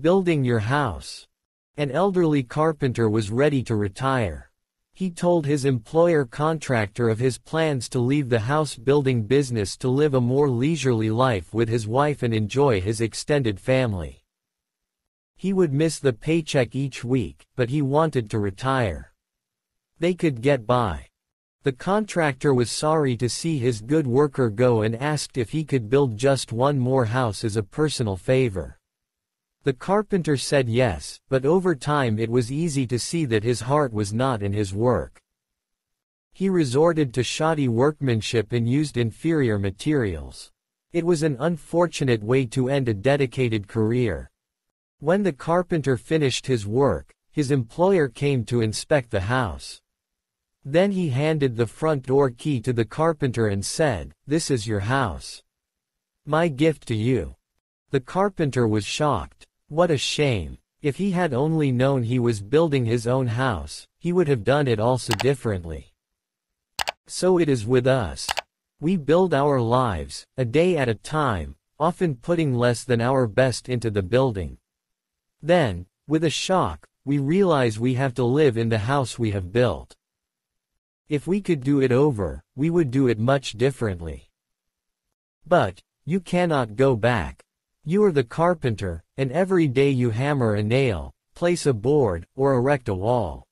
Building your house. An elderly carpenter was ready to retire. He told his employer contractor of his plans to leave the house building business to live a more leisurely life with his wife and enjoy his extended family. He would miss the paycheck each week, but he wanted to retire. They could get by. The contractor was sorry to see his good worker go and asked if he could build just one more house as a personal favor. The carpenter said yes, but over time it was easy to see that his heart was not in his work. He resorted to shoddy workmanship and used inferior materials. It was an unfortunate way to end a dedicated career. When the carpenter finished his work, his employer came to inspect the house. Then he handed the front door key to the carpenter and said, This is your house. My gift to you. The carpenter was shocked. What a shame. If he had only known he was building his own house, he would have done it also differently. So it is with us. We build our lives, a day at a time, often putting less than our best into the building. Then, with a shock, we realize we have to live in the house we have built. If we could do it over, we would do it much differently. But, you cannot go back. You are the carpenter, and every day you hammer a nail, place a board, or erect a wall.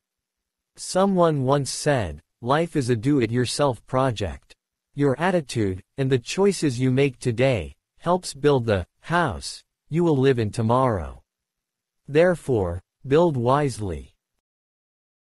Someone once said, life is a do-it-yourself project. Your attitude, and the choices you make today, helps build the house you will live in tomorrow. Therefore, build wisely.